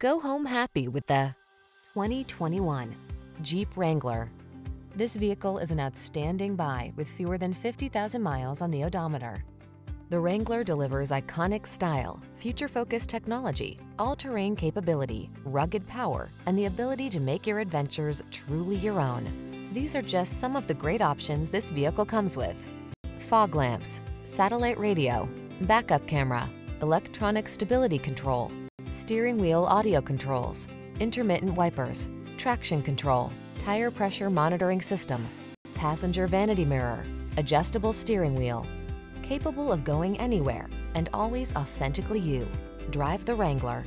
Go home happy with the 2021 Jeep Wrangler. This vehicle is an outstanding buy with fewer than 50,000 miles on the odometer. The Wrangler delivers iconic style, future-focused technology, all-terrain capability, rugged power, and the ability to make your adventures truly your own. These are just some of the great options this vehicle comes with. Fog lamps, satellite radio, backup camera, electronic stability control, steering wheel audio controls, intermittent wipers, traction control, tire pressure monitoring system, passenger vanity mirror, adjustable steering wheel, capable of going anywhere and always authentically you. Drive the Wrangler.